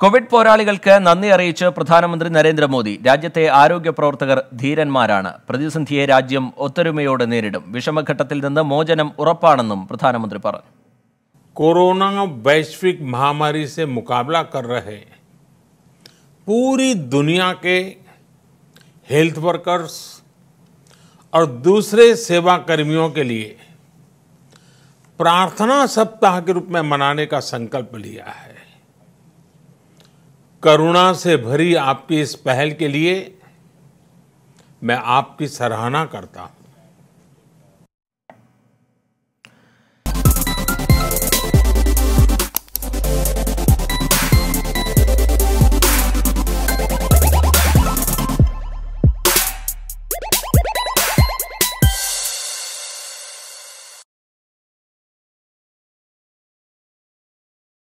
Covid പോരാളികൾക്ക് നന്ദി അറിയിച്ച് പ്രധാനമന്ത്രി നരേന്ദ്രമോദി രാജ്യത്തെ ആരോഗ്യ പ്രവർത്തകർ ധീരന്മാരാണ് പ്രതിസന്ധിയെ രാജ്യം ഒത്തൊരുമയോടെ നേരിടും വിഷമഘട്ടത്തിൽ നിന്ന് മോചനം ഉറപ്പാണെന്നും പ്രധാനമന്ത്രി പറഞ്ഞു कोरोना वैश्विक महामारी से मुकाबला कर रहे पूरी दुनिया के हेल्थ वर्कर्स और दूसरे सेवा कर्मियों के लिए प्रार्थना सप्ताह के रूप में मनाने का संकल्प लिया है करुणा से भरी आपकी इस पहल के लिए मैं आपकी सराहना करता हूँ।